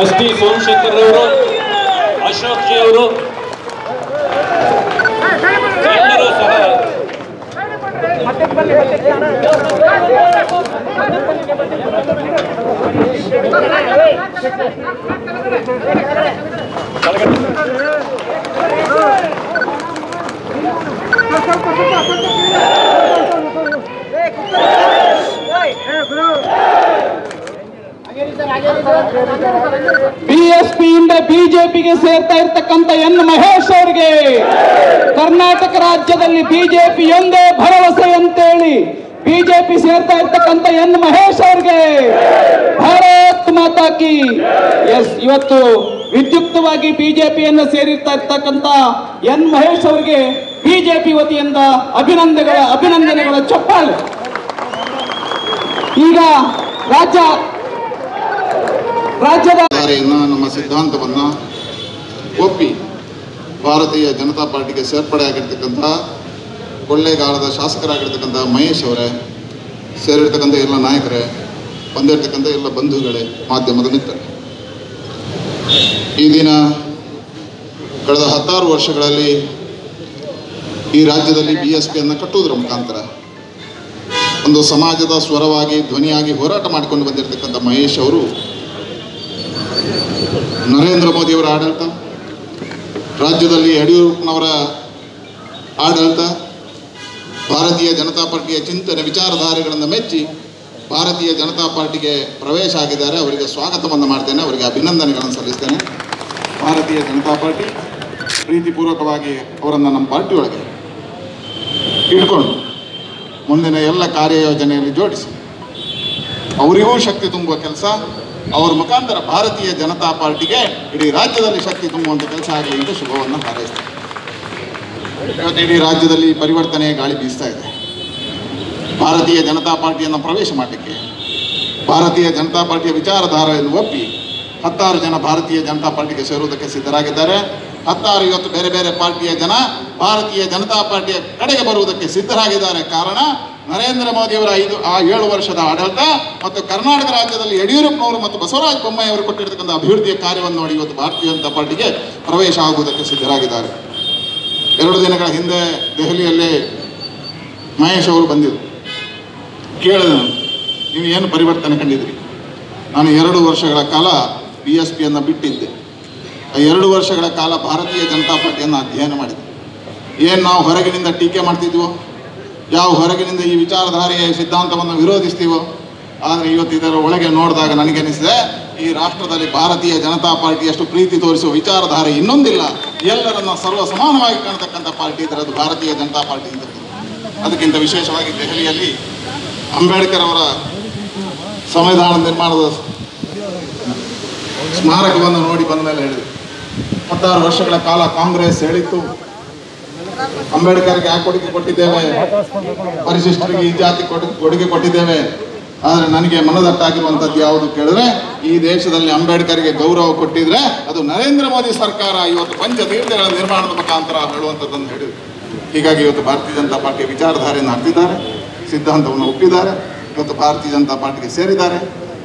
S T Somashekar ಅವರು Ashok G ಅವರು ಎಲ್ಲರೂ ಸಹ ಬಿಎಸ್ಪಿಯಿಂದ ಬಿಜೆಪಿಗೆ ಸೇರ್ತಾ ಇರ್ತಕ್ಕಂಥ ಎನ್ ಮಹೇಶ್ ಅವರಿಗೆ ಕರ್ನಾಟಕ ರಾಜ್ಯದಲ್ಲಿ ಬಿಜೆಪಿ ಒಂದೇ ಭರವಸೆ ಅಂತೇಳಿ ಬಿಜೆಪಿ ಸೇರ್ತಾ ಇರ್ತಕ್ಕಂಥ ಎನ್ ಮಹೇಶ್ ಅವರಿಗೆ ಭಾರತ್ ಮಾತಾಕಿ ಎಸ್ ಇವತ್ತು ವಿದ್ಯುಕ್ತವಾಗಿ ಬಿಜೆಪಿಯನ್ನು ಸೇರಿರ್ತಾ ಇರ್ತಕ್ಕಂಥ ಎನ್ ಮಹೇಶ್ ಅವರಿಗೆ ಬಿಜೆಪಿ ವತಿಯಿಂದ ಅಭಿನಂದನೆಗಳ ಅಭಿನಂದನೆಗಳ ಚಪ್ಪಾಳೆ. ಈಗ ರಾಜ್ಯ ರಾಜ್ಯದ ನಮ್ಮ ಸಿದ್ಧಾಂತವನ್ನು ಒಪ್ಪಿ ಭಾರತೀಯ ಜನತಾ ಪಾರ್ಟಿಗೆ ಸೇರ್ಪಡೆ ಆಗಿರ್ತಕ್ಕಂಥ ಕೊಳ್ಳೇಗಾಲದ ಶಾಸಕರಾಗಿರ್ತಕ್ಕಂಥ ಮಹೇಶ್ ಅವರೇ, ಸೇರಿರ್ತಕ್ಕಂಥ ಎಲ್ಲ ನಾಯಕರೇ, ಬಂದಿರತಕ್ಕಂಥ ಎಲ್ಲ ಬಂಧುಗಳೇ ಮಾಧ್ಯಮದ ಮಿತ್ರರೇ. ಈ ದಿನ ಕಳೆದ ಹತ್ತಾರು ವರ್ಷಗಳಲ್ಲಿ ಈ ರಾಜ್ಯದಲ್ಲಿ ಬಿ ಎಸ್ ಪಿಯನ್ನು ಕಟ್ಟುವುದರ ಮುಖಾಂತರ ಒಂದು ಸಮಾಜದ ಸ್ವರವಾಗಿ, ಧ್ವನಿಯಾಗಿ ಹೋರಾಟ ಮಾಡಿಕೊಂಡು ಬಂದಿರತಕ್ಕಂಥ ಮಹೇಶ್ ಅವರು ನರೇಂದ್ರ ಮೋದಿಯವರ ಆಡಳಿತ, ರಾಜ್ಯದಲ್ಲಿ ಯಡಿಯೂರಪ್ಪನವರ ಆಡಳಿತ, ಭಾರತೀಯ ಜನತಾ ಪಾರ್ಟಿಯ ಚಿಂತನೆ ವಿಚಾರಧಾರೆಗಳನ್ನು ಮೆಚ್ಚಿ ಭಾರತೀಯ ಜನತಾ ಪಾರ್ಟಿಗೆ ಪ್ರವೇಶ ಆಗಿದ್ದಾರೆ. ಅವರಿಗೆ ಸ್ವಾಗತವನ್ನು ಮಾಡ್ತೇನೆ. ಅವರಿಗೆ ಅಭಿನಂದನೆಗಳನ್ನು ಸಲ್ಲಿಸ್ತೇನೆ. ಭಾರತೀಯ ಜನತಾ ಪಾರ್ಟಿ ಪ್ರೀತಿಪೂರ್ವಕವಾಗಿ ಅವರನ್ನು ನಮ್ಮ ಪಾರ್ಟಿಯೊಳಗೆ ಇಟ್ಕೊಂಡು ಮುಂದಿನ ಎಲ್ಲ ಕಾರ್ಯಯೋಜನೆಯಲ್ಲಿ ಜೋಡಿಸಿ, ಅವರಿಗೂ ಶಕ್ತಿ ತುಂಬುವ ಕೆಲಸ ಅವರ ಮುಖಾಂತರ ಭಾರತೀಯ ಜನತಾ ಪಾರ್ಟಿಗೆ ಇಡೀ ರಾಜ್ಯದಲ್ಲಿ ಶಕ್ತಿ ತುಂಬುವಂಥ ಕೆಲಸ ಆಗಲಿ ಎಂದು ಶುಭವನ್ನು ಹಾರೈಸ್ತಾರೆ. ಇಡೀ ರಾಜ್ಯದಲ್ಲಿ ಪರಿವರ್ತನೆಯ ಗಾಳಿ ಬೀಸ್ತಾ ಇದೆ. ಭಾರತೀಯ ಜನತಾ ಪಾರ್ಟಿಯನ್ನು ಪ್ರವೇಶ ಮಾಡಲಿಕ್ಕೆ, ಭಾರತೀಯ ಜನತಾ ಪಾರ್ಟಿಯ ವಿಚಾರಧಾರೆಯನ್ನು ಒಪ್ಪಿ ಹತ್ತಾರು ಜನ ಭಾರತೀಯ ಜನತಾ ಪಾರ್ಟಿಗೆ ಸೇರುವುದಕ್ಕೆ ಸಿದ್ಧರಾಗಿದ್ದಾರೆ. ಹತ್ತಾರು ಇವತ್ತು ಬೇರೆ ಬೇರೆ ಪಾರ್ಟಿಯ ಜನ ಭಾರತೀಯ ಜನತಾ ಪಾರ್ಟಿಯ ಕಡೆಗೆ ಬರುವುದಕ್ಕೆ ಸಿದ್ಧರಾಗಿದ್ದಾರೆ. ಕಾರಣ ನರೇಂದ್ರ ಮೋದಿಯವರ ಐದು, ಆ ಏಳು ವರ್ಷದ ಆಡಳಿತ ಮತ್ತು ಕರ್ನಾಟಕ ರಾಜ್ಯದಲ್ಲಿ ಯಡಿಯೂರಪ್ಪನವರು ಮತ್ತು ಬಸವರಾಜ ಬೊಮ್ಮಾಯಿ ಅವರು ಕೊಟ್ಟಿರ್ತಕ್ಕಂಥ ಅಭಿವೃದ್ಧಿಯ ಕಾರ್ಯವನ್ನು ನೋಡಿ ಇವತ್ತು ಭಾರತೀಯ ಜನತಾ ಪಾರ್ಟಿಗೆ ಪ್ರವೇಶ ಆಗುವುದಕ್ಕೆ ಸಿದ್ಧರಾಗಿದ್ದಾರೆ. ಎರಡು ದಿನಗಳ ಹಿಂದೆ ದೆಹಲಿಯಲ್ಲಿ ಮಹೇಶ್ ಅವರು ಬಂದಿದ್ದರು ಕೇಳಿದೆ ನಾನು ನೀವು ಏನು ಪರಿವರ್ತನೆ ಕಂಡಿದ್ರಿ ನಾನು ಎರಡು ವರ್ಷಗಳ ಕಾಲ ಬಿ ಎಸ್ ಪಿಯನ್ನು ಬಿಟ್ಟಿದ್ದೆ. ಆ ಎರಡು ವರ್ಷಗಳ ಕಾಲ ಭಾರತೀಯ ಜನತಾ ಪಾರ್ಟಿಯನ್ನು ಅಧ್ಯಯನ ಮಾಡಿದೆ. ಏನು ನಾವು ಹೊರಗಿನಿಂದ ಟೀಕೆ ಮಾಡ್ತಿದ್ವೋ? ಯಾವ ಹೊರಗಿನಿಂದ ಈ ವಿಚಾರಧಾರೆಯ ಸಿದ್ಧಾಂತವನ್ನು ವಿರೋಧಿಸ್ತೀವೋ, ಆದರೆ ಇವತ್ತು ಇದರ ಒಳಗೆ ನೋಡಿದಾಗ ನನಗೆನಿಸಿದೆ, ಈ ರಾಷ್ಟ್ರದಲ್ಲಿ ಭಾರತೀಯ ಜನತಾ ಪಾರ್ಟಿಯಷ್ಟು ಪ್ರೀತಿ ತೋರಿಸುವ ವಿಚಾರಧಾರೆ ಇನ್ನೊಂದಿಲ್ಲ. ಎಲ್ಲರನ್ನ ಸರ್ವ ಸಮಾನವಾಗಿ ಕಾಣತಕ್ಕಂಥ ಪಾರ್ಟಿ ಇದ್ರೆ ಅದು ಭಾರತೀಯ ಜನತಾ ಪಾರ್ಟಿ ಅಂತ ಅದಕ್ಕಿಂತ ವಿಶೇಷವಾಗಿ ದೆಹಲಿಯಲ್ಲಿ ಅಂಬೇಡ್ಕರ್ ಅವರ ಸಂವಿಧಾನ ನಿರ್ಮಾಣದ ಸ್ಮಾರಕವನ್ನು ನೋಡಿ ಬಂದ ಮೇಲೆ ಹೇಳಿದೆ. ಹತ್ತಾರು ವರ್ಷಗಳ ಕಾಲ ಕಾಂಗ್ರೆಸ್ ಹೇಳಿತ್ತು ಅಂಬೇಡ್ಕರ್ಗೆ ಯಾಕೆ ಕೊಡುಗೆ ಕೊಟ್ಟಿದ್ದೇವೆ? ಪರಿಶಿಷ್ಟರಿಗೆ ಈ ಜಾತಿ ಕೊಡು- ಕೊಡುಗೆ ಕೊಟ್ಟಿದ್ದೇವೆ. ಆದರೆ ನನಗೆ ಮನದಟ್ಟಾಗಿರುವಂಥದ್ದು ಯಾವುದು ಕೇಳಿದ್ರೆ, ಈ ದೇಶದಲ್ಲಿ ಅಂಬೇಡ್ಕರ್ಗೆ ಗೌರವ ಕೊಟ್ಟಿದ್ರೆ ಅದು ನರೇಂದ್ರ ಮೋದಿ ಸರ್ಕಾರ ಇವತ್ತು ಪಂಚತೀರ್ಥಗಳ ನಿರ್ಮಾಣದ ಮುಖಾಂತರ ಹೇಳುವಂಥದ್ದನ್ನು ಹೇಳಿದ್ರು ಹೀಗಾಗಿ ಇವತ್ತು ಭಾರತೀಯ ಜನತಾ ಪಾರ್ಟಿ ವಿಚಾರಧಾರೆಯನ್ನು ಹಾಕಿದ್ದಾರೆ ಸಿದ್ಧಾಂತವನ್ನು ಒಪ್ಪಿದ್ದಾರೆ, ಇವತ್ತು ಭಾರತೀಯ ಜನತಾ ಪಾರ್ಟಿಗೆ ಸೇರಿದ್ದಾರೆ.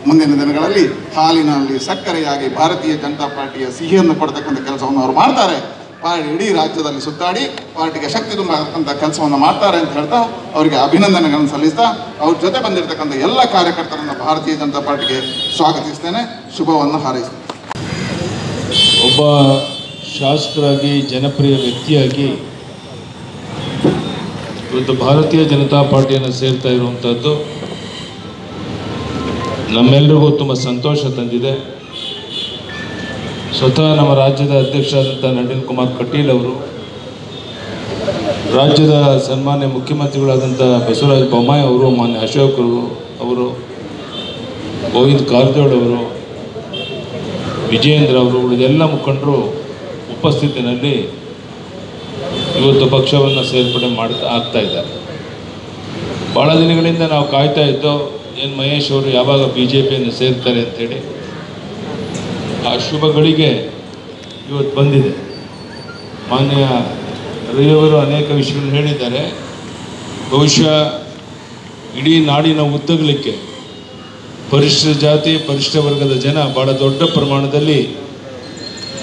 ಮುಂದಿನ ದಿನಗಳಲ್ಲಿ ಹಾಲಿನಲ್ಲಿ ಸಕ್ಕರೆಯಾಗಿ ಭಾರತೀಯ ಜನತಾ ಪಾರ್ಟಿಯ ಸಿಹಿಯನ್ನು ಕೊಡ್ತಕ್ಕಂಥ ಕೆಲಸವನ್ನು ಅವರು ಮಾಡ್ತಾರೆ. ಪಾರ್ಟಿ ಇಡೀ ರಾಜ್ಯದಲ್ಲಿ ಸುತ್ತಾಡಿ ಪಾರ್ಟಿಗೆ ಶಕ್ತಿ ತುಂಬತಕ್ಕಂಥ ಕೆಲಸವನ್ನು ಮಾಡ್ತಾರೆ ಅಂತ ಹೇಳ್ತಾ ಅವರಿಗೆ ಅಭಿನಂದನೆಗಳನ್ನು ಸಲ್ಲಿಸ್ತಾ ಅವ್ರ ಜೊತೆ ಬಂದಿರತಕ್ಕಂಥ ಎಲ್ಲ ಕಾರ್ಯಕರ್ತರನ್ನು ಭಾರತೀಯ ಜನತಾ ಪಾರ್ಟಿಗೆ ಸ್ವಾಗತಿಸ್ತೇನೆ. ಶುಭವನ್ನು ಹಾರೈಸ್ತೇನೆ. ಒಬ್ಬ ಶಾಸಕರಾಗಿ, ಜನಪ್ರಿಯ ವ್ಯಕ್ತಿಯಾಗಿ ಇವತ್ತು ಭಾರತೀಯ ಜನತಾ ಪಾರ್ಟಿಯನ್ನು ಸೇರ್ತಾ ಇರುವಂಥದ್ದು ನಮ್ಮೆಲ್ಲರಿಗೂ ತುಂಬ ಸಂತೋಷ ತಂದಿದೆ. ಸ್ವತಃ ನಮ್ಮ ರಾಜ್ಯದ ಅಧ್ಯಕ್ಷರಾದಂಥ ನಳಿನ್ ಕುಮಾರ್ ಕಟೀಲ್ ಅವರು, ರಾಜ್ಯದ ಸನ್ಮಾನ್ಯ ಮುಖ್ಯಮಂತ್ರಿಗಳಾದಂಥ ಬಸವರಾಜ ಬೊಮ್ಮಾಯಿ ಅವರು, ಮಾನ್ಯ ಅಶೋಕ್ ಅವರು ಗೋವಿಂದ್ ಕಾರಜೋಳ್ ಅವರು, ವಿಜಯೇಂದ್ರ ಅವರು, ಉಳಿದೆಲ್ಲ ಮುಖಂಡರು ಉಪಸ್ಥಿತಿನಲ್ಲಿ ಇವತ್ತು ಪಕ್ಷವನ್ನು ಸೇರ್ಪಡೆ ಮಾಡ್ತಾ ಆಗ್ತಾ ಇದ್ದಾರೆ. ಭಾಳ ದಿನಗಳಿಂದ ನಾವು ಕಾಯ್ತಾ ಇದ್ದೋ, ಏನು ಮಹೇಶ್ ಅವರು ಯಾವಾಗ ಬಿ ಜೆ ಪಿಯನ್ನು ಸೇರ್ತಾರೆ ಅಂತೇಳಿ ಆ ಶುಭಗಳಿಗೆ ಇವತ್ತು ಬಂದಿದೆ. ಮಾನ್ಯ ರವಿಯವರು ಅನೇಕ ವಿಷಯಗಳನ್ನು ಹೇಳಿದ್ದಾರೆ. ಬಹುಶಃ ಇಡೀ ನಾಡಿನ ಉದ್ದಗಲಿಕ್ಕೆ ಪರಿಶಿಷ್ಟ ಜಾತಿ ಪರಿಶಿಷ್ಟ ವರ್ಗದ ಜನ ಭಾಳ ದೊಡ್ಡ ಪ್ರಮಾಣದಲ್ಲಿ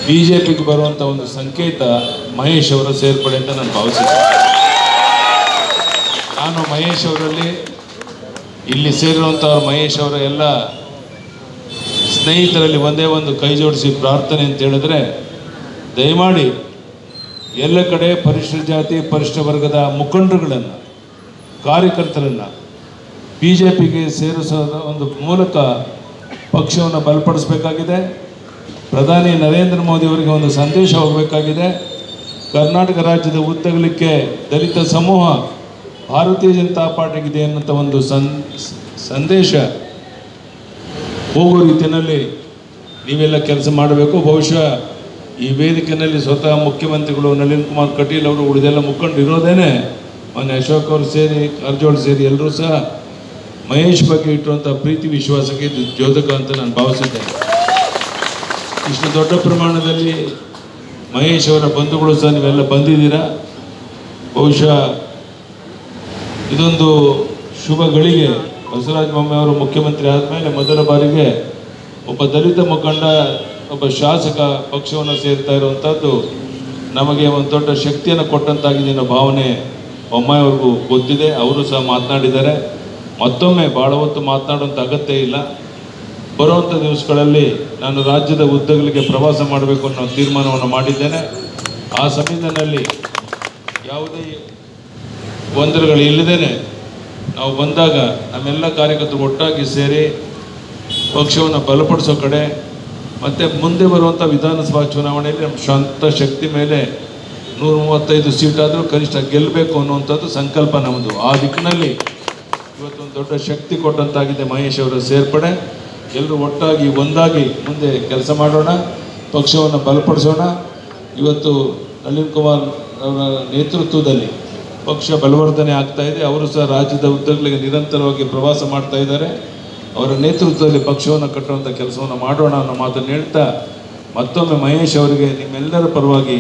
ಬಿ ಜೆ ಪಿಗೆ ಬರುವಂಥ ಒಂದು ಸಂಕೇತ ಮಹೇಶ್ ಅವರ ಸೇರ್ಪಡೆ ಅಂತ ನಾನು ಭಾವಿಸಿದ್ದೆ ನಾನು ಮಹೇಶ್ ಅವರಲ್ಲಿ ಇಲ್ಲಿ ಸೇರಿರುವಂಥವ್ರು ಮಹೇಶ್ ಅವರ ಎಲ್ಲ ಸ್ನೇಹಿತರಲ್ಲಿ ಒಂದೇ ಒಂದು ಕೈ ಜೋಡಿಸಿ ಪ್ರಾರ್ಥನೆ ಅಂತ ಹೇಳಿದ್ರೆ, ದಯಮಾಡಿ ಎಲ್ಲ ಕಡೆ ಪರಿಶಿಷ್ಟ ಜಾತಿ ಪರಿಶಿಷ್ಟ ವರ್ಗದ ಮುಖಂಡರುಗಳನ್ನು, ಕಾರ್ಯಕರ್ತರನ್ನು ಬಿ ಜೆ ಪಿಗೆ ಸೇರಿಸೋದ ಒಂದು ಮೂಲಕ ಪಕ್ಷವನ್ನು ಬಲಪಡಿಸಬೇಕಾಗಿದೆ. ಪ್ರಧಾನಿ ನರೇಂದ್ರ ಮೋದಿ ಅವರಿಗೆ ಒಂದು ಸಂದೇಶ ಹೋಗಬೇಕಾಗಿದೆ. ಕರ್ನಾಟಕ ರಾಜ್ಯದ ಉದ್ದಗಲಿಕ್ಕೆ ದಲಿತ ಸಮೂಹ, ಭಾರತೀಯ ಜನತಾ ಪಾರ್ಟಿಗಿದೆ ಅನ್ನೋಂಥ ಒಂದು ಸಂದೇಶ ಹೋಗೋ ರೀತಿಯಲ್ಲಿ ನೀವೆಲ್ಲ ಕೆಲಸ ಮಾಡಬೇಕು. ಬಹುಶಃ ಈ ವೇದಿಕೆಯಲ್ಲಿ ಸ್ವತಃ ಮುಖ್ಯಮಂತ್ರಿಗಳು ನಳಿನ್ ಕುಮಾರ್ ಕಟೀಲ್ ಅವರು ಉಳಿದೆಲ್ಲ ಮುಖಂಡರು ಇರೋದೇನೆ. ಮೊನ್ನೆ ಅಶೋಕ್ ಅವರು ಸೇರಿ ಕಾರಜೋಳ ಸೇರಿ ಎಲ್ಲರೂ ಸಹ ಮಹೇಶ್ ಬಗ್ಗೆ ಇಟ್ಟುವಂಥ ಪ್ರೀತಿ, ವಿಶ್ವಾಸಕ್ಕೆ ಇದು ದ್ಯೋತಕ ಅಂತ ನಾನು ಭಾವಿಸಿದ್ದೇನೆ ಇಷ್ಟು ದೊಡ್ಡ ಪ್ರಮಾಣದಲ್ಲಿ ಮಹೇಶ್ ಅವರ ಬಂಧುಗಳು ಸಹ ನೀವೆಲ್ಲ ಬಂದಿದ್ದೀರಾ? ಬಹುಶಃ ಇದೊಂದು ಶುಭ ಗಳಿಗೆ ಬಸವರಾಜ ಬೊಮ್ಮೆಯವರು ಮುಖ್ಯಮಂತ್ರಿ ಆದಮೇಲೆ ಮೊದಲ ಬಾರಿಗೆ ಒಬ್ಬ ದಲಿತ ಮುಖಂಡ, ಒಬ್ಬ ಶಾಸಕ ಪಕ್ಷವನ್ನು ಸೇರ್ತಾ ಇರುವಂಥದ್ದು ನಮಗೆ ಒಂದು ದೊಡ್ಡ ಶಕ್ತಿಯನ್ನು ಕೊಟ್ಟಂತಾಗಿದೆ ಅನ್ನೋ ಭಾವನೆ ಬೊಮ್ಮಾಯಿ ಅವ್ರಿಗೂ ಗೊತ್ತಿದೆ. ಅವರು ಸಹ ಮಾತನಾಡಿದ್ದಾರೆ. ಮತ್ತೊಮ್ಮೆ ಭಾಳ ಹೊತ್ತು ಮಾತನಾಡುವಂಥ ಅಗತ್ಯ ಇಲ್ಲ. ಬರುವಂಥ ದಿವಸಗಳಲ್ಲಿ ನಾನು ರಾಜ್ಯದ ಉದ್ದಗಲಿಗೆ ಪ್ರವಾಸ ಮಾಡಬೇಕು ಅನ್ನೋ ತೀರ್ಮಾನವನ್ನು ಮಾಡಿದ್ದೇನೆ. ಆ ಸಮಯದಲ್ಲಿ ಯಾವುದೇ ಗೊಂದಲಗಳು ಇಲ್ಲದೇನೆ ನಾವು ಬಂದಾಗ ನಮ್ಮೆಲ್ಲ ಕಾರ್ಯಕರ್ತರು ಒಟ್ಟಾಗಿ ಸೇರಿ ಪಕ್ಷವನ್ನು ಬಲಪಡಿಸೋ ಕಡೆ, ಮತ್ತು ಮುಂದೆ ಬರುವಂಥ ವಿಧಾನಸಭಾ ಚುನಾವಣೆಯಲ್ಲಿ ನಮ್ಮ ಸ್ವಂತ ಶಕ್ತಿ ಮೇಲೆ ನೂರ ಮೂವತ್ತೈದು ಸೀಟಾದರೂ ಕನಿಷ್ಠ ಗೆಲ್ಲಬೇಕು ಅನ್ನುವಂಥದ್ದು ಸಂಕಲ್ಪ ನಮ್ಮದು ಆ ದಿಕ್ಕಿನಲ್ಲಿ ಇವತ್ತೊಂದು ದೊಡ್ಡ ಶಕ್ತಿ ಕೊಟ್ಟಂತಾಗಿದೆ ಮಹೇಶ್ ಅವರ ಸೇರ್ಪಡೆ. ಎಲ್ಲರೂ ಒಟ್ಟಾಗಿ ಒಂದಾಗಿ ಮುಂದೆ ಕೆಲಸ ಮಾಡೋಣ, ಪಕ್ಷವನ್ನು ಬಲಪಡಿಸೋಣ. ಇವತ್ತು ನಳಿನ್ ಕುಮಾರ್ ಅವರ ನೇತೃತ್ವದಲ್ಲಿ ಪಕ್ಷ ಬಲವರ್ಧನೆ ಆಗ್ತಾ ಇದೆ. ಅವರು ಸಹ ರಾಜ್ಯದ ಉದ್ದಗಳಿಗೆ ನಿರಂತರವಾಗಿ ಪ್ರವಾಸ ಮಾಡ್ತಾ ಇದ್ದಾರೆ. ಅವರ ನೇತೃತ್ವದಲ್ಲಿ ಪಕ್ಷವನ್ನು ಕಟ್ಟುವಂಥ ಕೆಲಸವನ್ನು ಮಾಡೋಣ ಅನ್ನೋ ಮಾತನ್ನು ಹೇಳ್ತಾ ಮತ್ತೊಮ್ಮೆ ಮಹೇಶ್ ಅವರಿಗೆ ನಿಮ್ಮೆಲ್ಲರ ಪರವಾಗಿ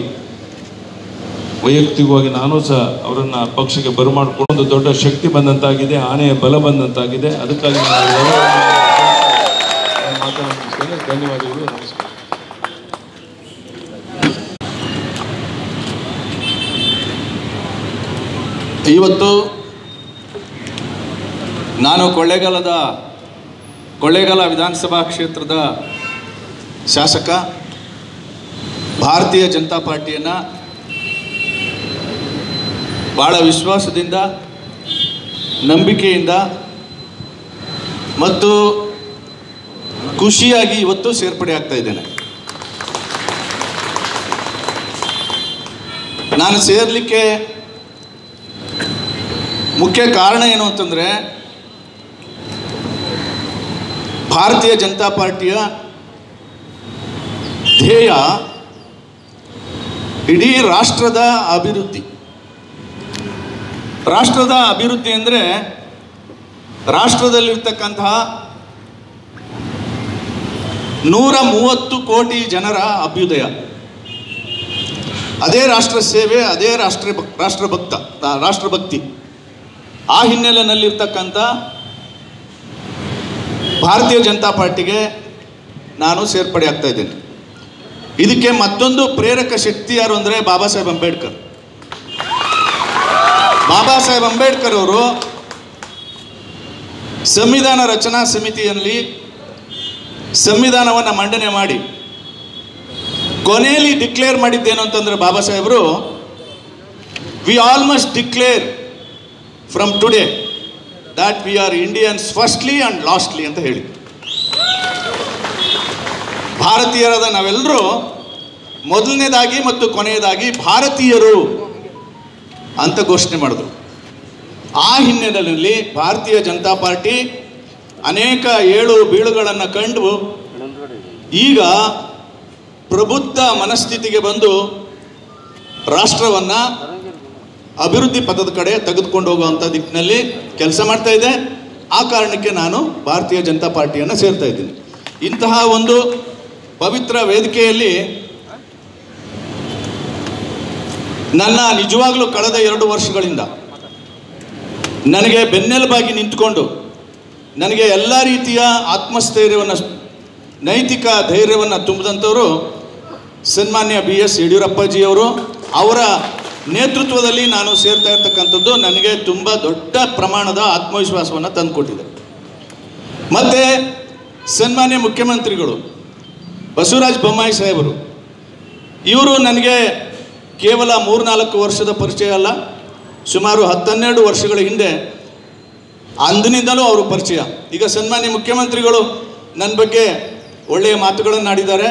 ವೈಯಕ್ತಿಕವಾಗಿ ನಾನು ಸಹ ಅವರನ್ನು ಪಕ್ಷಕ್ಕೆ ಬರಮಾಡಿಕೊಂಡು ದೊಡ್ಡ ಶಕ್ತಿ ಬಂದಂತಾಗಿದೆ, ಆನೆಯ ಬಲ ಬಂದಂತಾಗಿದೆ. ಅದಕ್ಕಾಗಿ ನಾನು ಧನ್ಯವಾದಗಳು. ಇವತ್ತು ನಾನು ಕೊಳ್ಳೇಗಾಲದ, ಕೊಳ್ಳೇಗಾಲ ವಿಧಾನಸಭಾ ಕ್ಷೇತ್ರದ ಶಾಸಕ, ಭಾರತೀಯ ಜನತಾ ಪಾರ್ಟಿಯನ್ನು ಭಾಳ ವಿಶ್ವಾಸದಿಂದ, ನಂಬಿಕೆಯಿಂದ ಮತ್ತು ಖುಷಿಯಾಗಿ ಇವತ್ತು ಸೇರ್ಪಡೆ ಆಗ್ತಾ ಇದ್ದೇನೆ. ನಾನು ಸೇರಲಿಕ್ಕೆ ಮುಖ್ಯ ಕಾರಣ ಏನು ಅಂತಂದರೆ, ಭಾರತೀಯ ಜನತಾ ಪಾರ್ಟಿಯ ಧ್ಯೇಯ ಇಡೀ ರಾಷ್ಟ್ರದ ಅಭಿವೃದ್ಧಿ. ರಾಷ್ಟ್ರದ ಅಭಿವೃದ್ಧಿ ಅಂದರೆ ರಾಷ್ಟ್ರದಲ್ಲಿರ್ತಕ್ಕಂತಹ ನೂರ ಮೂವತ್ತು ಕೋಟಿ ಜನರ ಅಭ್ಯುದಯ. ಅದೇ ರಾಷ್ಟ್ರ ಸೇವೆ, ಅದೇ ರಾಷ್ಟ್ರ ರಾಷ್ಟ್ರಭಕ್ತ, ರಾಷ್ಟ್ರಭಕ್ತಿ. ಆ ಹಿನ್ನೆಲೆಯಲ್ಲಿರ್ತಕ್ಕಂಥ ಭಾರತೀಯ ಜನತಾ ಪಾರ್ಟಿಗೆ ನಾನು ಸೇರ್ಪಡೆ ಆಗ್ತಾ ಇದ್ದೇನೆ. ಇದಕ್ಕೆ ಮತ್ತೊಂದು ಪ್ರೇರಕ ಶಕ್ತಿ ಯಾರು ಅಂದರೆ ಬಾಬಾ ಸಾಹೇಬ್ ಅಂಬೇಡ್ಕರ್. ಬಾಬಾ ಸಾಹೇಬ್ ಅಂಬೇಡ್ಕರ್ ಅವರು ಸಂವಿಧಾನ ರಚನಾ ಸಮಿತಿಯಲ್ಲಿ ಸಂವಿಧಾನವನ್ನು ಮಂಡನೆ ಮಾಡಿ ಕೊನೆಯಲ್ಲಿ ಡಿಕ್ಲೇರ್ ಮಾಡಿದ್ದೇನು ಅಂತಂದ್ರೆ ಬಾಬಾ ಸಾಹೇಬರು we almost declare from today that we are Indians firstly and lastly ಅಂತ ಹೇಳಿ. ಭಾರತೀಯರಾದ ನಾವೆಲ್ಲರೂ ಮೊದಲನೇದಾಗಿ ಮತ್ತು ಕೊನೆಯದಾಗಿ ಭಾರತೀಯರು ಅಂತ ಘೋಷಣೆ ಮಾಡಿದ್ರು. ಆ ಹಿನ್ನೆಲೆಯಲ್ಲಿ ಭಾರತೀಯ ಜನತಾ ಪಾರ್ಟಿ ಅನೇಕ ಏಳು ಬೀಳುಗಳನ್ನು ಕಂಡು ಈಗ ಪ್ರಬುದ್ಧ ಮನಸ್ಥಿತಿಗೆ ಬಂದು ರಾಷ್ಟ್ರವನ್ನು ಅಭಿವೃದ್ಧಿ ಪಥದ ಕಡೆ ತೆಗೆದುಕೊಂಡು ಹೋಗುವಂಥ ದಿಕ್ಕಿನಲ್ಲಿ ಕೆಲಸ ಮಾಡ್ತಾ ಇದೆ. ಆ ಕಾರಣಕ್ಕೆ ನಾನು ಭಾರತೀಯ ಜನತಾ ಪಾರ್ಟಿಯನ್ನು ಸೇರ್ತಾ ಇದ್ದೀನಿ. ಇಂತಹ ಒಂದು ಪವಿತ್ರ ವೇದಿಕೆಯಲ್ಲಿ ನನ್ನ ನಿಜವಾಗ್ಲೂ ಕಳೆದ ಎರಡು ವರ್ಷಗಳಿಂದ ನನಗೆ ಬೆನ್ನೆಲುಬಾಗಿ ನಿಂತ್ಕೊಂಡು ನನಗೆ ಎಲ್ಲ ರೀತಿಯ ಆತ್ಮಸ್ಥೈರ್ಯವನ್ನು, ನೈತಿಕ ಧೈರ್ಯವನ್ನು ತುಂಬಿದಂಥವರು ಸನ್ಮಾನ್ಯ ಬಿ ಎಸ್ ಯಡಿಯೂರಪ್ಪಾಜಿಯವರು ಅವರ ನೇತೃತ್ವದಲ್ಲಿ ನಾನು ಸೇರ್ತಾ ಇರ್ತಕ್ಕಂಥದ್ದು ನನಗೆ ತುಂಬ ದೊಡ್ಡ ಪ್ರಮಾಣದ ಆತ್ಮವಿಶ್ವಾಸವನ್ನು ತಂದುಕೊಟ್ಟಿದೆ. ಮತ್ತು ಸನ್ಮಾನ್ಯ ಮುಖ್ಯಮಂತ್ರಿಗಳು ಬಸವರಾಜ ಬೊಮ್ಮಾಯಿ ಸಾಹೇಬರು, ಇವರು ನನಗೆ ಕೇವಲ ಮೂರ್ನಾಲ್ಕು ವರ್ಷದ ಪರಿಚಯ ಅಲ್ಲ, ಸುಮಾರು ಹತ್ತನ್ನೆರಡು ವರ್ಷಗಳ ಹಿಂದೆ ಅಂದಿನಿಂದಲೂ ಅವರು ಪರಿಚಯ. ಈಗ ಸನ್ಮಾನ್ಯ ಮುಖ್ಯಮಂತ್ರಿಗಳು ನನ್ನ ಬಗ್ಗೆ ಒಳ್ಳೆಯ ಮಾತುಗಳನ್ನು ಆಡಿದ್ದಾರೆ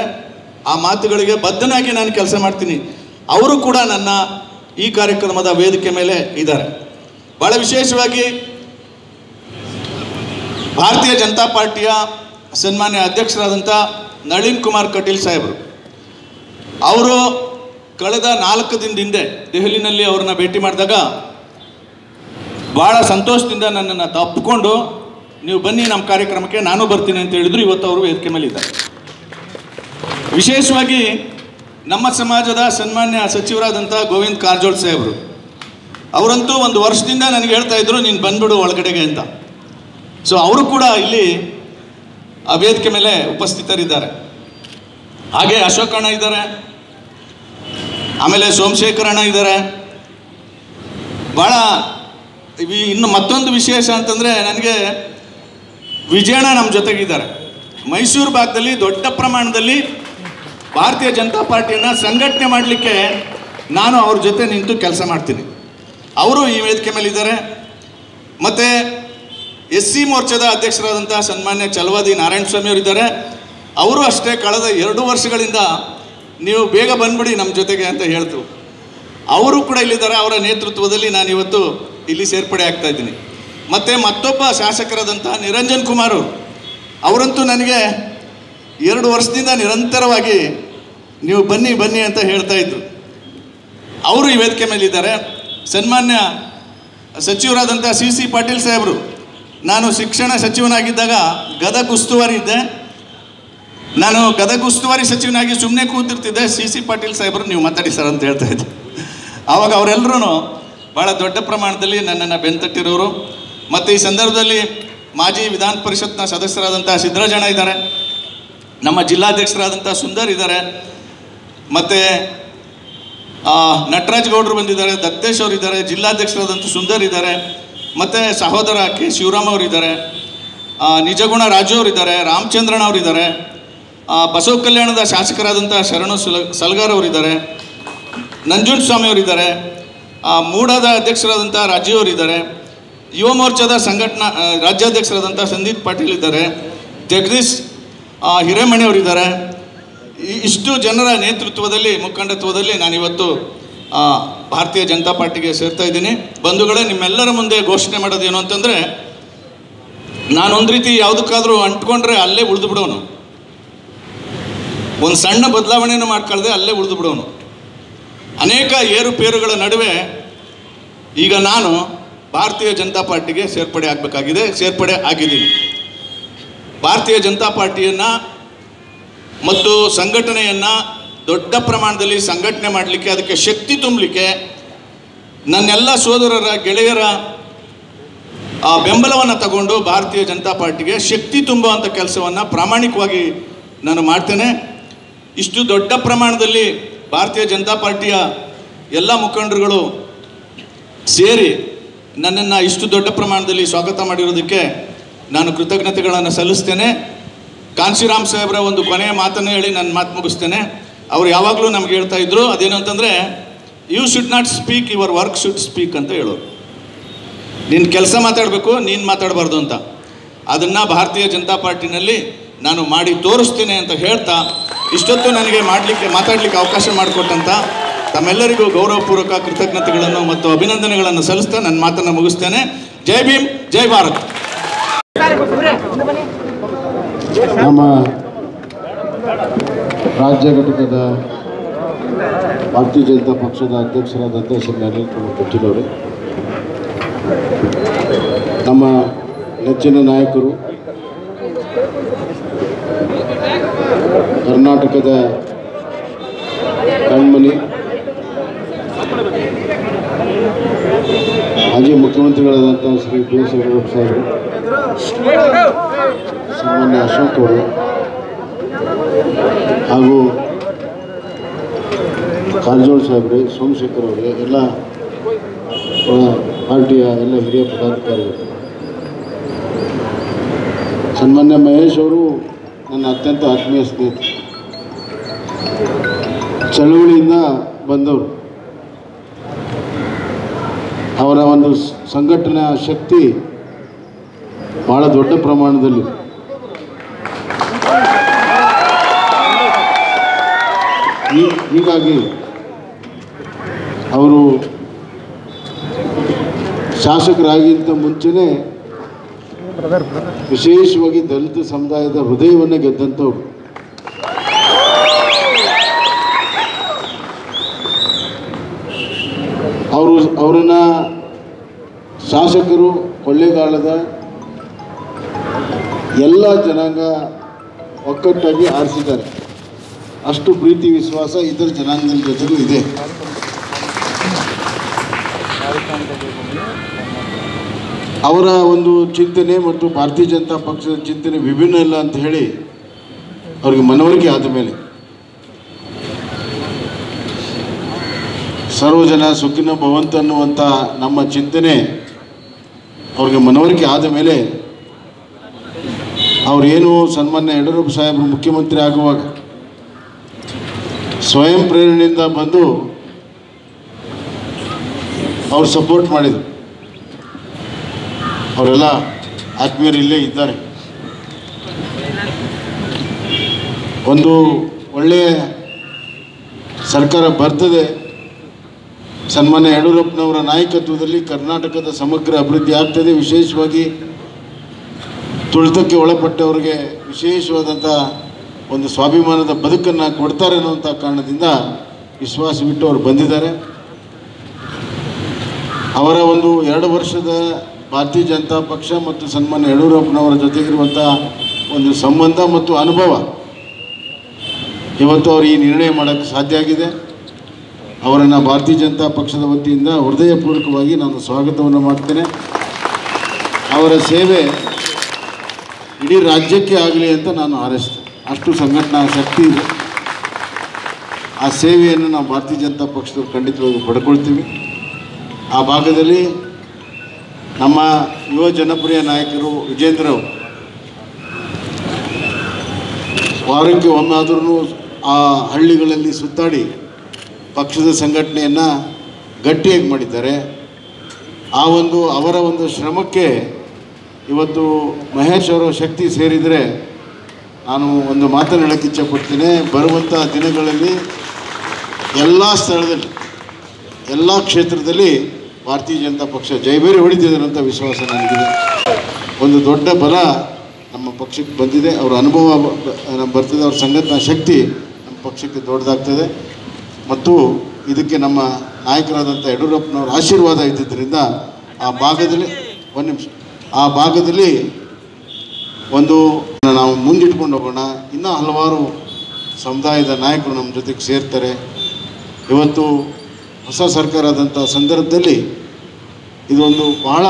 ಆ ಮಾತುಗಳಿಗೆ ಬದ್ಧನಾಗಿ ನಾನು ಕೆಲಸ ಮಾಡ್ತೀನಿ. ಅವರು ಕೂಡ ನನ್ನ ಈ ಕಾರ್ಯಕ್ರಮದ ವೇದಿಕೆ ಮೇಲೆ ಇದ್ದಾರೆ. ಬಹಳ ವಿಶೇಷವಾಗಿ ಭಾರತೀಯ ಜನತಾ ಪಾರ್ಟಿಯ ಸನ್ಮಾನ್ಯ ಅಧ್ಯಕ್ಷರಾದಂಥ ನಳಿನ್ ಕುಮಾರ್ ಕಟೀಲ್ ಸಾಹೇಬರು. ಅವರು ಕಳೆದ ನಾಲ್ಕು ದಿನದ ಹಿಂದೆ ದೆಹಲಿನಲ್ಲಿ ಅವ್ರನ್ನ ಭೇಟಿ ಮಾಡಿದಾಗ ಭಾಳ ಸಂತೋಷದಿಂದ ನನ್ನನ್ನು ತಪ್ಪಿಕೊಂಡು ನೀವು ಬನ್ನಿ ನಮ್ಮ ಕಾರ್ಯಕ್ರಮಕ್ಕೆ, ನಾನು ಬರ್ತೀನಿ ಅಂತ ಹೇಳಿದ್ರು. ಇವತ್ತು ಅವರು ವೇದಿಕೆ ಮೇಲೆ ಇದ್ದಾರೆ. ವಿಶೇಷವಾಗಿ ನಮ್ಮ ಸಮಾಜದ ಸನ್ಮಾನ್ಯ ಸಚಿವರಾದಂಥ ಗೋವಿಂದ್ ಕಾರಜೋಳ್ ಸಾಹೇಬರು. ಅವರಂತೂ ಒಂದು ವರ್ಷದಿಂದ ನನಗೆ ಹೇಳ್ತಾ ಇದ್ರು, ನೀನು ಬಂದ್ಬಿಡು ಒಳಗಡೆಗೆ ಅಂತ. ಸೊ ಅವರು ಕೂಡ ಇಲ್ಲಿ ಆ ವೇದಿಕೆ ಮೇಲೆ ಉಪಸ್ಥಿತರಿದ್ದಾರೆ. ಹಾಗೆ ಅಶೋಕ್ ಅಣ್ಣ ಇದ್ದಾರೆ, ಆಮೇಲೆ ಸೋಮಶೇಖರ್ ಅಣ್ಣ ಇದ್ದಾರೆ. ಭಾಳ ಇನ್ನು ಮತ್ತೊಂದು ವಿಶೇಷ ಅಂತಂದರೆ ನನಗೆ ವಿಜಯಣ್ಣ ನಮ್ಮ ಜೊತೆಗಿದ್ದಾರೆ. ಮೈಸೂರು ಭಾಗದಲ್ಲಿ ದೊಡ್ಡ ಪ್ರಮಾಣದಲ್ಲಿ ಭಾರತೀಯ ಜನತಾ ಪಾರ್ಟಿಯನ್ನು ಸಂಘಟನೆ ಮಾಡಲಿಕ್ಕೆ ನಾನು ಅವ್ರ ಜೊತೆ ನಿಂತು ಕೆಲಸ ಮಾಡ್ತೀನಿ. ಅವರು ಈ ವೇದಿಕೆ ಮೇಲೆ ಇದ್ದಾರೆ. ಮತ್ತು ಎಸ್ ಸಿ ಮೋರ್ಚಾದ ಅಧ್ಯಕ್ಷರಾದಂಥ ಸನ್ಮಾನ್ಯ ಚಲವಾದಿ ನಾರಾಯಣ ಸ್ವಾಮಿ ಅವರಿದ್ದಾರೆ ಅವರು ಅಷ್ಟೇ ಕಳೆದ ಎರಡು ವರ್ಷಗಳಿಂದ ನೀವು ಬೇಗ ಬಂದ್ಬಿಡಿ ನಮ್ಮ ಜೊತೆಗೆ ಅಂತ ಹೇಳ್ತು. ಅವರು ಕೂಡ ಇಲ್ಲಿದ್ದಾರೆ. ಅವರ ನೇತೃತ್ವದಲ್ಲಿ ನಾನು ಇವತ್ತು ಇಲ್ಲಿ ಸೇರ್ಪಡೆ ಆಗ್ತಾ ಇದ್ದೀನಿ. ಮತ್ತು ಮತ್ತೊಬ್ಬ ಶಾಸಕರಾದಂಥ ನಿರಂಜನ್ ಕುಮಾರ್ ಅವರು. ಅವರಂತೂ ನನಗೆ ಎರಡು ವರ್ಷದಿಂದ ನಿರಂತರವಾಗಿ ನೀವು ಬನ್ನಿ ಬನ್ನಿ ಅಂತ ಹೇಳ್ತಾ ಇದ್ರು. ಅವರು ಈ ವೇದಿಕೆ ಮೇಲಿದ್ದಾರೆ. ಸನ್ಮಾನ್ಯ ಸಚಿವರಾದಂಥ ಸಿ ಸಿ ಪಾಟೀಲ್ ಸಾಹೇಬರು, ನಾನು ಶಿಕ್ಷಣ ಸಚಿವನಾಗಿದ್ದಾಗ ಗದಗ ಉಸ್ತುವಾರಿ ಇದ್ದೆ. ನಾನು ಗದಗ ಉಸ್ತುವಾರಿ ಸಚಿವನಾಗಿ ಸುಮ್ಮನೆ ಕೂತಿರ್ತಿದ್ದೆ. ಸಿ ಸಿ ಪಾಟೀಲ್ ಸಾಹೇಬರು, ನೀವು ಮಾತಾಡಿ ಸರ್ ಅಂತ ಹೇಳ್ತಾ ಇದ್ದೆ ಆವಾಗ ಅವರೆಲ್ಲರೂ ಭಾಳ ದೊಡ್ಡ ಪ್ರಮಾಣದಲ್ಲಿ ನನ್ನನ್ನು ಬೆಂತಟ್ಟಿರೋರು. ಮತ್ತು ಈ ಸಂದರ್ಭದಲ್ಲಿ ಮಾಜಿ ವಿಧಾನ ಪರಿಷತ್ನ ಸದಸ್ಯರಾದಂಥ ಸಿದ್ದರಾಜಣ್ಣ ಇದ್ದಾರೆ. ನಮ್ಮ ಜಿಲ್ಲಾಧ್ಯಕ್ಷರಾದಂಥ ಸುಂದರ್ ಇದ್ದಾರೆ. ಮತ್ತು ನಟರಾಜ್ ಗೌಡರು ಬಂದಿದ್ದಾರೆ ದತ್ತೇಶ್ ಅವರು ಇದ್ದಾರೆ ಜಿಲ್ಲಾಧ್ಯಕ್ಷರಾದಂಥ ಸುಂದರ್ ಇದ್ದಾರೆ. ಮತ್ತು ಸಹೋದರ ಕೆ. ಶಿವರಾಮ್ ಅವರಿದ್ದಾರೆ ನಿಜಗುಣ ರಾಜು ಅವರಿದ್ದಾರೆ ಇದ್ದಾರೆ ಅವರಿದ್ದಾರೆ ಬಸವ ಕಲ್ಯಾಣದ ಶಾಸಕರಾದಂಥ ಶರಣು ಸುಲ ಸಲ್ಗಾರ್ ಅವರಿದ್ದಾರೆ ಇದ್ದಾರೆ. ನಂಜುಂಡ ಸ್ವಾಮಿ ಅವರು ಇದ್ದಾರೆ. ಆ, ಮೂಡಾದ ಅಧ್ಯಕ್ಷರಾದಂಥ ರಾಜೀವ್ ಅವರಿದ್ದಾರೆ ಯುವ ಮೋರ್ಚಾದ ಸಂಘಟನಾ ರಾಜ್ಯಾಧ್ಯಕ್ಷರಾದಂಥ ಸಂದೀಪ್ ಪಾಟೀಲ್ ಇದ್ದಾರೆ. ಜಗದೀಶ್ ಆ, ಹಿರೇಮಣಿ ಅವರು ಇದ್ದಾರೆ ಈ- ಇಷ್ಟು ಜನರ ನೇತೃತ್ವದಲ್ಲಿ ಮುಖಂಡತ್ವದಲ್ಲಿ ನಾನಿವತ್ತು ಆ, ಭಾರತೀಯ ಜನತಾ ಪಾರ್ಟಿಗೆ ಸೇರ್ತಾ ಇದ್ದೀನಿ. ಬಂಧುಗಳೇ ನಿಮ್ಮೆಲ್ಲರ ಮುಂದೆ ಘೋಷಣೆ ಮಾಡೋದೇನು ಅಂತಂದರೆ ನಾನೊಂದು ರೀತಿ ಯಾವುದಕ್ಕಾದರೂ ಅಂಟ್ಕೊಂಡ್ರೆ ಅಲ್ಲೇ ಉಳಿದು ಬಿಡೋನು. ಒಂದು ಸಣ್ಣ ಬದಲಾವಣೆಯನ್ನು ಮಾಡ್ಕೊಳ್ಳದೆ ಅಲ್ಲೇ ಉಳಿದು ಬಿಡೋನು. ಅನೇಕ ಏರುಪೇರುಗಳ ನಡುವೆ ಈಗ ನಾನು ಭಾರತೀಯ ಜನತಾ ಪಾರ್ಟಿಗೆ ಸೇರ್ಪಡೆ ಆಗಬೇಕಾಗಿದೆ ಸೇರ್ಪಡೆ ಆಗಿದ್ದೀನಿ. ಭಾರತೀಯ ಜನತಾ ಪಾರ್ಟಿಯನ್ನು ಮತ್ತು ಸಂಘಟನೆಯನ್ನು ದೊಡ್ಡ ಪ್ರಮಾಣದಲ್ಲಿ ಸಂಘಟನೆ ಮಾಡಲಿಕ್ಕೆ, ಅದಕ್ಕೆ ಶಕ್ತಿ ತುಂಬಲಿಕ್ಕೆ ನನ್ನೆಲ್ಲ ಸೋದರರ, ಗೆಳೆಯರ, ಆ, ಬೆಂಬಲವನ್ನು ತಗೊಂಡು ಭಾರತೀಯ ಜನತಾ ಪಾರ್ಟಿಗೆ ಶಕ್ತಿ ತುಂಬುವಂಥ ಕೆಲಸವನ್ನು ಪ್ರಾಮಾಣಿಕವಾಗಿ ನಾನು ಮಾಡ್ತೇನೆ. ಇಷ್ಟು ದೊಡ್ಡ ಪ್ರಮಾಣದಲ್ಲಿ ಭಾರತೀಯ ಜನತಾ ಪಾರ್ಟಿಯ ಎಲ್ಲ ಮುಖಂಡರುಗಳು ಸೇರಿ ನನ್ನನ್ನು ಇಷ್ಟು ದೊಡ್ಡ ಪ್ರಮಾಣದಲ್ಲಿ ಸ್ವಾಗತ ಮಾಡಿರೋದಕ್ಕೆ ನಾನು ಕೃತಜ್ಞತೆಗಳನ್ನು ಸಲ್ಲಿಸ್ತೇನೆ. ಕಾಂಶಿರಾಮ್ ಸಾಹೇಬ್ರ ಒಂದು ಕೊನೆಯ ಮಾತನ್ನು ಹೇಳಿ ನನ್ನ ಮಾತು ಮುಗಿಸ್ತೇನೆ. ಅವರು ಯಾವಾಗಲೂ ನಮ್ಗೆ ಹೇಳ್ತಾ ಇದ್ರು, ಅದೇನು ಅಂತಂದರೆ you should not speak your work should speak ಅಂತ ಹೇಳೋರು. ನಿನ್ನ ಕೆಲಸ ಮಾತಾಡಬೇಕು, ನೀನು ಮಾತಾಡಬಾರ್ದು ಅಂತ. ಅದನ್ನು ಭಾರತೀಯ ಜನತಾ ಪಾರ್ಟಿನಲ್ಲಿ ನಾನು ಮಾಡಿ ತೋರಿಸ್ತೇನೆ ಅಂತ ಹೇಳ್ತಾ, ಇಷ್ಟೊತ್ತು ನನಗೆ ಮಾಡಲಿಕ್ಕೆ, ಮಾತಾಡಲಿಕ್ಕೆ ಅವಕಾಶ ಮಾಡಿಕೊಟ್ಟಂಥ ತಮ್ಮೆಲ್ಲರಿಗೂ ಗೌರವಪೂರ್ವಕ ಕೃತಜ್ಞತೆಗಳನ್ನು ಮತ್ತು ಅಭಿನಂದನೆಗಳನ್ನು ಸಲ್ಲಿಸ್ತಾ ನನ್ನ ಮಾತನ್ನು ಮುಗಿಸ್ತೇನೆ. ಜೈ ಭೀಮ್, ಜೈ ಭಾರತ್. ನಮ್ಮ ರಾಜ್ಯ ಘಟಕದ ಭಾರತೀಯ ಜನತಾ ಪಕ್ಷದ ಅಧ್ಯಕ್ಷರಾದಂಥ ಶ್ರೀ ನರೇಂದ್ರ ಕುಮಾರ್ ಕಟೀಲ್ ನಮ್ಮ ನೆಚ್ಚಿನ ನಾಯಕರು ಕರ್ನಾಟಕದ ಕಣ್ಮಣಿ ಮಾಜಿ ಮುಖ್ಯಮಂತ್ರಿಗಳಾದಂಥ ಶ್ರೀ ಎಸ್ ಯಡಿಯೂರಪ್ಪ ಸಾಹೇಬರು. ಸಾಮಾನ್ಯ ಅಶೋಕ್ ಅವರು ಹಾಗೂ ಕಾರಜೋಳ ಸಾಹೇಬ್ರೆ, ಸೋಮಶೇಖರ್ ಅವರೇ, ಎಲ್ಲ ಪಾರ್ಟಿಯ ಎಲ್ಲ ಹಿರಿಯ ಪದಾಧಿಕಾರಿಗಳು. ಸನ್ಮಾನ್ಯ ಮಹೇಶ್ ಅವರು ನನ್ನ ಅತ್ಯಂತ ಆತ್ಮೀಯ ಸ್ನೇಹಿತರು. ಚಳುವಳಿಯಿಂದ ಬಂದವರು. ಅವರ ಒಂದು ಸಂಘಟನಾ ಶಕ್ತಿ ಭಾಳ ದೊಡ್ಡ ಪ್ರಮಾಣದಲ್ಲಿ ಹೀಗಾಗಿ ಅವರು ಶಾಸಕರಾಗಿಂತ ಮುಂಚೆನೇ ವಿಶೇಷವಾಗಿ ದಲಿತ ಸಮುದಾಯದ ಹೃದಯವನ್ನು ಗೆದ್ದಂಥವ್ರು. ಅವರು, ಅವರನ್ನ ಶಾಸಕರು ಕೊಳ್ಳೇಗಾಲದ ಎಲ್ಲ ಜನಾಂಗ ಒಕ್ಕಟ್ಟಾಗಿ ಆರಿಸಿದ್ದಾರೆ. ಅಷ್ಟು ಪ್ರೀತಿ, ವಿಶ್ವಾಸ ಇತರ ಜನಾಂಗದ ಜೊತೆಗೂ ಇದೆ. ಅವರ ಒಂದು ಚಿಂತನೆ ಮತ್ತು ಭಾರತೀಯ ಜನತಾ ಪಕ್ಷದ ಚಿಂತನೆ ವಿಭಿನ್ನ ಇಲ್ಲ ಅಂತ ಹೇಳಿ ಅವರಿಗೆ ಮನವರಿಕೆ ಆದ ಮೇಲೆ ಸರ್ವಜನ ಸುಖಿನ ಭವಂತ ಅನ್ನುವಂಥ ನಮ್ಮ ಚಿಂತನೆ ಅವ್ರಿಗೆ ಮನವರಿಕೆ ಆದ ಮೇಲೆ ಅವರೇನು ಸನ್ಮಾನ್ಯ ಯಡಿಯೂರಪ್ಪ ಸಾಹೇಬರು ಮುಖ್ಯಮಂತ್ರಿ ಆಗುವಾಗ ಸ್ವಯಂ ಪ್ರೇರಣೆಯಿಂದ ಬಂದು ಅವ್ರು ಸಪೋರ್ಟ್ ಮಾಡಿದರು. ಅವರೆಲ್ಲ ಆತ್ಮೀಯರು ಇಲ್ಲೇ ಇದ್ದಾರೆ. ಒಂದು ಒಳ್ಳೆಯ ಸರ್ಕಾರ ಬರ್ತದೆ. ಸನ್ಮಾನ್ಯ ಯಡಿಯೂರಪ್ಪನವರ ನಾಯಕತ್ವದಲ್ಲಿ ಕರ್ನಾಟಕದ ಸಮಗ್ರ ಅಭಿವೃದ್ಧಿ ಆಗ್ತದೆ. ವಿಶೇಷವಾಗಿ ತುಳಿತಕ್ಕೆ ಒಳಪಟ್ಟವರಿಗೆ ವಿಶೇಷವಾದಂಥ ಒಂದು ಸ್ವಾಭಿಮಾನದ ಬದುಕನ್ನು ಕೊಡ್ತಾರೆ ಅನ್ನುವಂಥ ಕಾರಣದಿಂದ ವಿಶ್ವಾಸವಿಟ್ಟು ಅವರು ಬಂದಿದ್ದಾರೆ. ಅವರ ಒಂದು ಎರಡು ವರ್ಷದ ಭಾರತೀಯ ಜನತಾ ಪಕ್ಷ ಮತ್ತು ಸನ್ಮಾನ್ಯ ಯಡಿಯೂರಪ್ಪನವರ ಜೊತೆಗಿರುವಂಥ ಒಂದು ಸಂಬಂಧ ಮತ್ತು ಅನುಭವ. ಇವತ್ತು ಅವರು ಈ ನಿರ್ಣಯ ಮಾಡೋಕ್ಕೆ ಸಾಧ್ಯ ಆಗಿದೆ. ಅವರನ್ನು ಭಾರತೀಯ ಜನತಾ ಪಕ್ಷದ ವತಿಯಿಂದ ಹೃದಯಪೂರ್ವಕವಾಗಿ ನಾನು ಸ್ವಾಗತವನ್ನು ಮಾಡ್ತೇನೆ. ಅವರ ಸೇವೆ ಇಡೀ ರಾಜ್ಯಕ್ಕೆ ಆಗಲಿ ಅಂತ ನಾನು ಹಾರೈಸ್ತೇನೆ. ಅಷ್ಟು ಸಂಘಟನಾ ಶಕ್ತಿ ಇದೆ. ಆ ಸೇವೆಯನ್ನು ನಾವು ಭಾರತೀಯ ಜನತಾ ಪಕ್ಷದವ್ರು ಖಂಡಿತವಾಗಿ ಪಡ್ಕೊಳ್ತೀವಿ. ಆ ಭಾಗದಲ್ಲಿ ನಮ್ಮ ಯುವ ಜನಪ್ರಿಯ ನಾಯಕರು ವಿಜೇಂದ್ರ ಅವರು. ವಾರಕ್ಕೆ ಒಮ್ಮೆ ಆದ್ರೂ ಆ ಹಳ್ಳಿಗಳಲ್ಲಿ ಸುತ್ತಾಡಿ ಪಕ್ಷದ ಸಂಘಟನೆಯನ್ನು ಗಟ್ಟಿಯಾಗಿ ಮಾಡಿದ್ದಾರೆ. ಆ ಒಂದು ಅವರ ಒಂದು ಶ್ರಮಕ್ಕೆ ಇವತ್ತು ಮಹೇಶ್ ಅವರ ಶಕ್ತಿ ಸೇರಿದರೆ ನಾನು ಒಂದು ಮಾತನ್ನು ಹೇಳಕ್ಕೆ ಪಡ್ತೀನಿ ಬರುವಂಥ ದಿನಗಳಲ್ಲಿ ಎಲ್ಲ ಸ್ಥಳದಲ್ಲಿ, ಎಲ್ಲ ಕ್ಷೇತ್ರದಲ್ಲಿ ಭಾರತೀಯ ಜನತಾ ಪಕ್ಷ ಜೈಬೇರಿ ಹೊಡಿತಿದೆ ಅಂತ ವಿಶ್ವಾಸ ನನಗಿದೆ. ಒಂದು ದೊಡ್ಡ ಬಲ ನಮ್ಮ ಪಕ್ಷಕ್ಕೆ ಬಂದಿದೆ. ಅವರ ಅನುಭವ ನಮ್ಮ ಬರ್ತದೆ. ಅವ್ರ ಸಂಘಟನಾ ಶಕ್ತಿ ನಮ್ಮ ಪಕ್ಷಕ್ಕೆ ದೊಡ್ಡದಾಗ್ತದೆ. ಮತ್ತು ಇದಕ್ಕೆ ನಮ್ಮ ನಾಯಕರಾದಂಥ ಯಡಿಯೂರಪ್ಪನವರ ಆಶೀರ್ವಾದ ಇದ್ದಿದ್ದರಿಂದ ಆ ಭಾಗದಲ್ಲಿ, ಒಂದು ನಿಮಿಷ, ಆ ಭಾಗದಲ್ಲಿ ಒಂದು ನಾವು ಮುಂದಿಟ್ಕೊಂಡು ಹೋಗೋಣ. ಇನ್ನೂ ಹಲವಾರು ಸಮುದಾಯದ ನಾಯಕರು ನಮ್ಮ ಜೊತೆಗೆ ಸೇರ್ತಾರೆ. ಇವತ್ತು ಹೊಸ ಸರ್ಕಾರದಂಥ ಸಂದರ್ಭದಲ್ಲಿ ಇದೊಂದು ಬಹಳ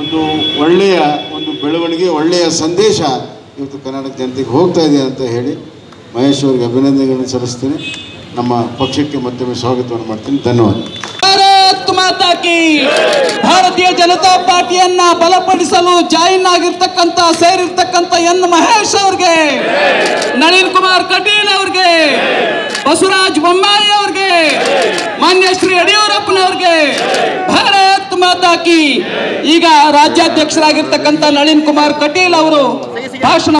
ಒಂದು ಒಳ್ಳೆಯ ಒಂದು ಬೆಳವಣಿಗೆ, ಒಳ್ಳೆಯ ಸಂದೇಶ ಇವತ್ತು ಕರ್ನಾಟಕ ಜನತೆಗೆ ಹೋಗ್ತಾ ಇದೆ ಅಂತ ಹೇಳಿ ಮಹೇಶ್ ಅವರಿಗೆ ಅಭಿನಂದನೆಗಳನ್ನು ಸಲ್ಲಿಸ್ತೀನಿ. ನಮ್ಮ ಪಕ್ಷಕ್ಕೆ ಮತ್ತೊಮ್ಮೆ ಸ್ವಾಗತವನ್ನು ಮಾಡ್ತೀನಿ. ಧನ್ಯವಾದ ಭಾರತ್ ಮಾತಾ ಕಿ ಭಾರತೀಯ ಜನತಾ ಪಾರ್ಟಿಯನ್ನ ಬಲಪಡಿಸಲು ಜಾಯಿನ್ ಆಗಿರ್ತಕ್ಕಂತ ಸೇರಿರ್ತಕ್ಕಂತ ಎನ್ ಮಹೇಶ್ ಅವ್ರಿಗೆ, ನಳಿನ್ ಕುಮಾರ್ ಕಟೀಲ್ ಅವ್ರಿಗೆ, ಬಸವರಾಜ್ ಬೊಮ್ಮಾಯಿ ಅವ್ರಿಗೆ, ಮಾನ್ಯ ಶ್ರೀ ಯಡಿಯೂರಪ್ಪನವ್ರಿಗೆ ಭಾರತ್ ಮಾತಾ ಕಿ ಈಗ ರಾಜ್ಯಾಧ್ಯಕ್ಷರಾಗಿರ್ತಕ್ಕಂತ ನಳಿನ್ ಕುಮಾರ್ ಕಟೀಲ್ ಅವರು ಭಾಷಣ